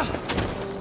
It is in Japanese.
何?